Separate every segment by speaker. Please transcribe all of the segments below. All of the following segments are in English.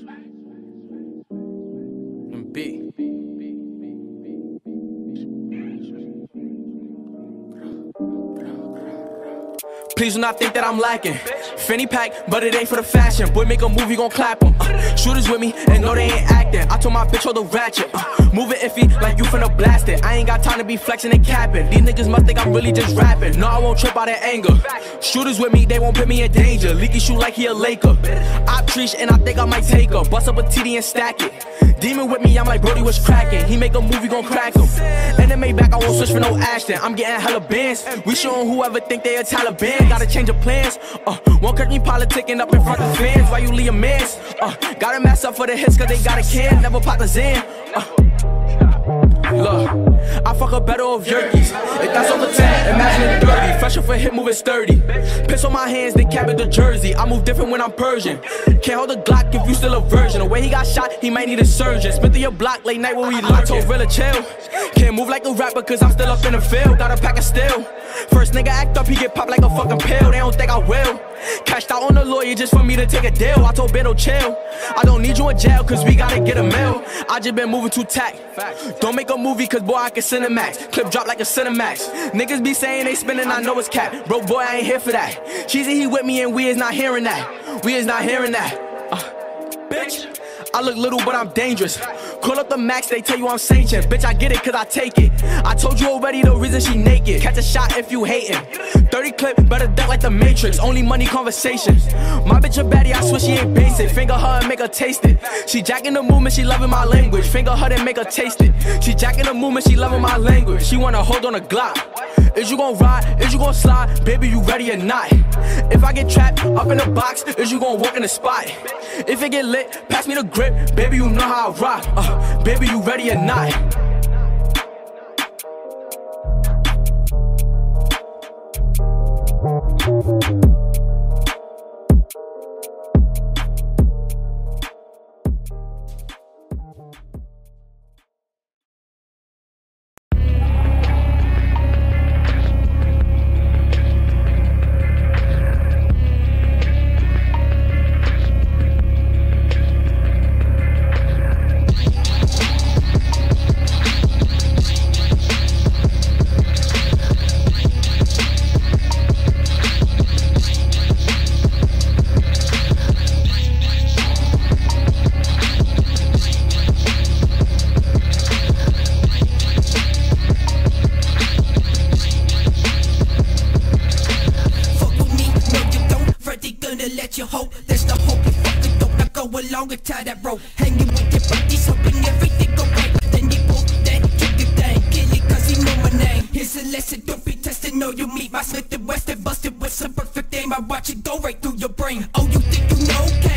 Speaker 1: And Please do not think that I'm lacking. Fanny pack, but it ain't for the fashion. Boy, make a movie, gon' clap him. Uh, shooters with me, and no, they ain't acting. I told my bitch, hold the ratchet. Uh, move iffy, like you finna blast it. I ain't got time to be flexing and capping. These niggas must think I'm really just rapping. No, I won't trip out of anger. Shooters with me, they won't put me in danger. Leaky shoot like he a Laker. I treach, and I think I might take her. Bust up a TD and stack it. Demon with me, I'm like Brody was cracking. He make a movie, gon' crack him. Then back, I won't switch for no Ashton. I'm getting hella bands. We showing whoever think they a Taliban. Gotta change of plans. Uh, won't catch me politicking up in front of fans. Why you leave a mess? Uh, gotta mess up for the hits, cause they got a can. Never pop the Zan. Uh, Look, I fuck a better of yerkies. If that's on the 10, imagine it 30. Fresher a hit, moving sturdy. Piss on my hands, then cap it the jersey. I move different when I'm Persian. Can't hold a Glock if you still a virgin. The way he got shot, he might need a surgeon. Spent the your block late night when we locked. Told Rilla chill. Can't move like a rapper, cause I'm still up in the field. Got a pack of steel. First nigga act up, he get popped like a fucking pill. They don't think I will. Lawyer just for me to take a deal. I told Beto chill. I don't need you in jail, cause we gotta get a mill. I just been moving too tack. Don't make a movie, cause boy, I can Cinemax. Clip drop like a Cinemax. Niggas be saying they spinning, I know it's cap. Bro, boy, I ain't here for that. Cheesy, he with me, and we is not hearing that. We is not hearing that. Uh, bitch. I look little, but I'm dangerous. Call up the max, they tell you I'm sanctioned. Bitch, I get it, cause I take it. I told you already the reason she naked. Catch a shot if you hating. 30 clip, better duck like the Matrix. Only money conversations. My bitch a baddie, I swear she ain't basic. Finger her and make her taste it. She jacking the movement, she loving my language. Finger her and make her taste it. She jacking the movement, she loving my language. She wanna hold on a Glock. Is you gon' ride? Is you gon' slide? Baby, you ready or not? If I get trapped up in the box, is you gon' walk in the spot? If it get lit, pass me the grip. Baby, you know how I rock. Uh, baby, you ready or not?
Speaker 2: Fuck Gonna let you hope. There's no hope. if You fucking don't. Go along and tie that rope. Hanging with your buddies, hoping everything go right. Then you pull that trigger thing. Kill it cause he know my name. Here's a lesson, don't be tested. No, you meet my Smith and Wesson. Busted with some perfect aim. I watch it go right through your brain. Oh, you think you know? Okay,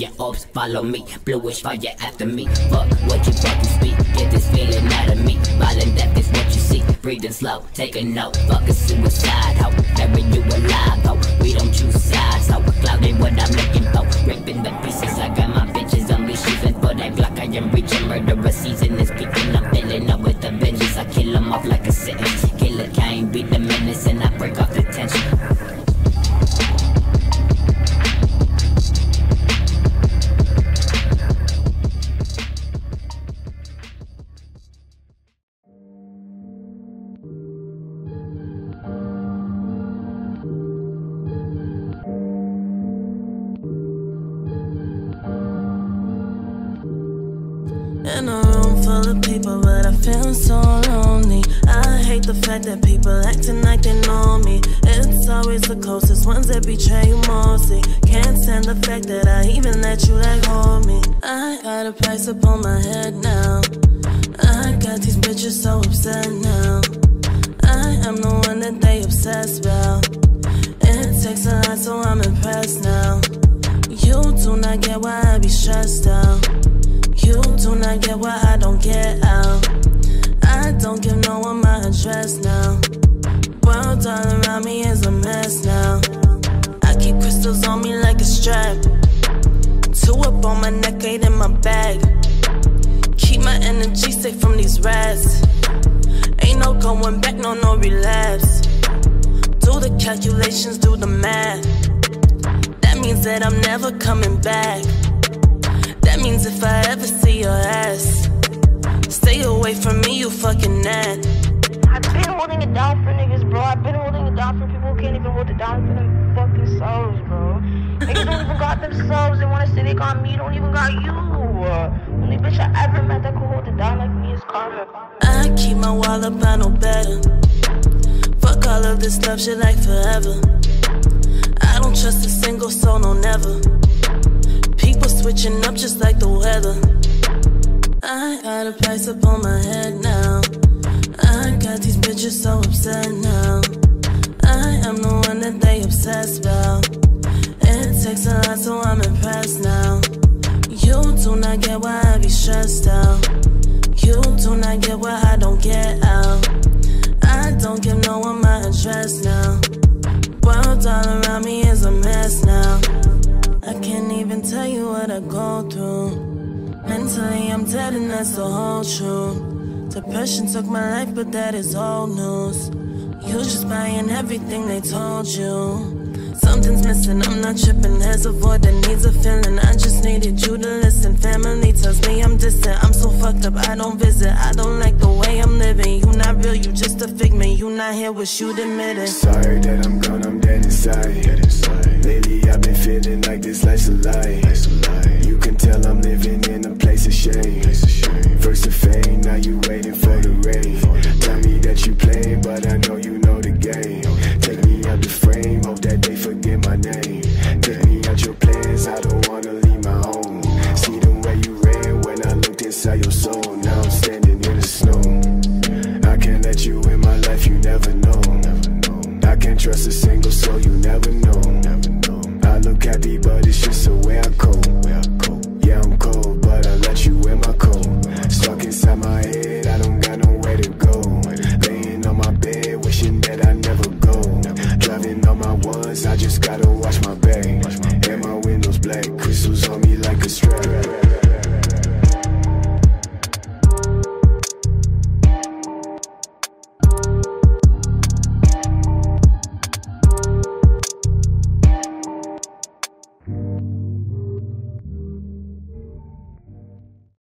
Speaker 2: your
Speaker 3: ops, follow me, bluish fire after me. Fuck what you fucking speak, get this feeling out of me. Violent death is what you see, breathing slow, take a note. Fuck a suicide, ho, bury you alive, ho. We don't choose sides, ho. Clouding what I'm looking for, ripping the pieces. I got my bitches unleashed, even for that Glock. I am reaching murderer season is peaking. I'm filling up with the vengeance. I kill 'em off like a sentence. Killer Kane beat the
Speaker 4: In a room full of people, but I feel so lonely. I hate the fact that people acting like they know me. It's always the closest ones that betray you mostly. Can't stand the fact that I even let you like hold me. I got a price upon my head now. I got these bitches so upset now. I am the one that they obsess about. It takes a lot, so I'm impressed now. You do not get why I be stressed out. You do not get what I don't get out. I don't give no one my address now. World all around me is a mess now. I keep crystals on me like a strap. Two up on my neck, eight in my bag. Keep my energy safe from these rats. Ain't no going back, no, no relapse. Do the calculations, do the math. That means that I'm never coming back. That means if I ever see your
Speaker 5: them fucking selves, bro. Niggas don't even got themselves. They wanna say they got me, don't even got you. Only bitch I ever met that could hold it down like me is Carmen.
Speaker 4: I keep my wall up, I know better. Fuck all of this love shit like forever. I don't trust a single soul, no never. People switching up just like the weather. I got a price up on my head now. I got these bitches so upset now. I am the one that they obsess about. It takes a lot, so I'm impressed now. You do not get why I be stressed out. You do not get why I don't get out. I don't give no one my address now. World all around me is a mess now. I can't even tell you what I go through. Mentally, I'm dead, and that's the whole truth. Depression took my life, but that is old news. You just buying everything they told you. Something's missing, I'm not tripping. There's a void that needs a feeling. I just needed you to listen. Family tells me I'm distant. I'm so fucked up, I don't visit. I don't like the way I'm living. You not real, you just a figment. You not here, wish you'd admit it.
Speaker 6: Sorry that I'm gone, I'm dead inside. Dead inside. Lately I've been feeling like this life's a lie. Life's a lie. You can tell I'm living in a place of shame. Place of shame. First inside your soul. Now I'm standing in the snow. I can't let you in my life, you never know. I can't trust a single soul, you never know. I look happy, but it's just the way I go.